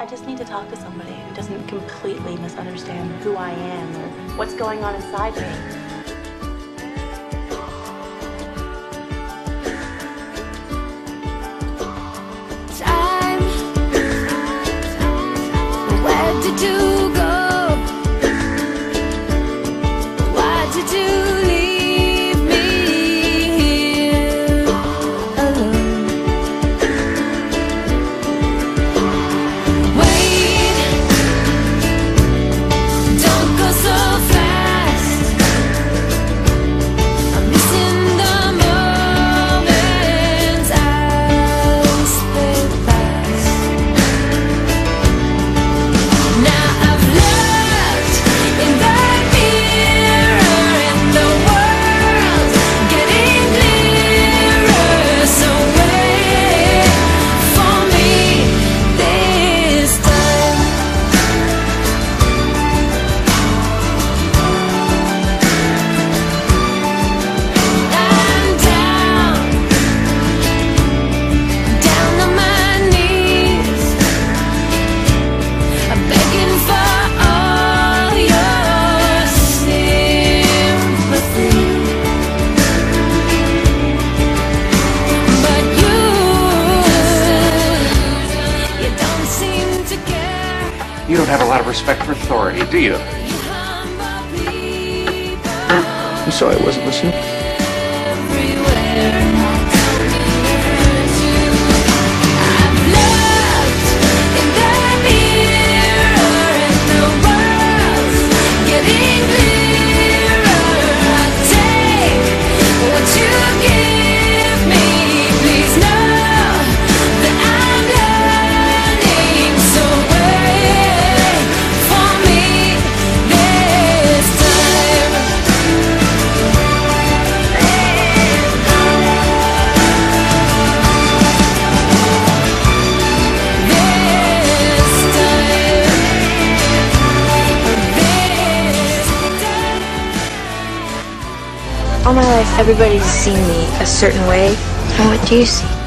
I just need to talk to somebody who doesn't completely misunderstand who I am or what's going on inside me. time. Where did you go? You don't have a lot of respect for authority, do you? You humble people I'm sorry I wasn't listening. All my life, everybody's seen me a certain way. And what do you see?